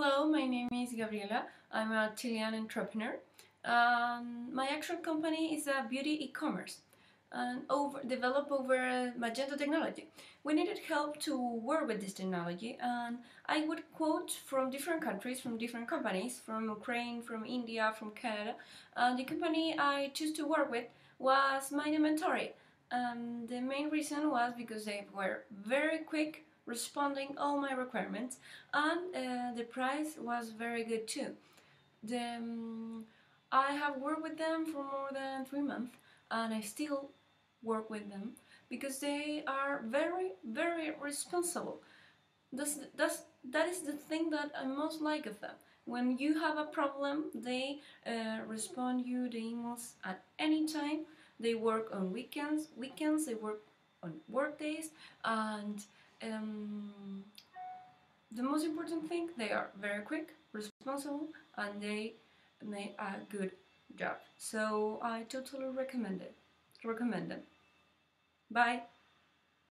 Hello, my name is Gabriela. I'm a Chilean entrepreneur. Um, my actual company is a beauty e-commerce and over, developed over Magento technology. We needed help to work with this technology and I would quote from different countries, from different companies, from Ukraine, from India, from Canada. And the company I chose to work with was MindInventory. Um, the main reason was because they were very quick responding all my requirements and uh, the price was very good too. The, um, I have worked with them for more than three months and I still work with them because they are very very responsible. That's, that's, that is the thing that I most like of them. When you have a problem, they uh, respond you the emails at any time they work on weekends, weekends they work on work days, and um, the most important thing, they are very quick, responsible, and they make a good job. So I totally recommend it. Recommend them. Bye.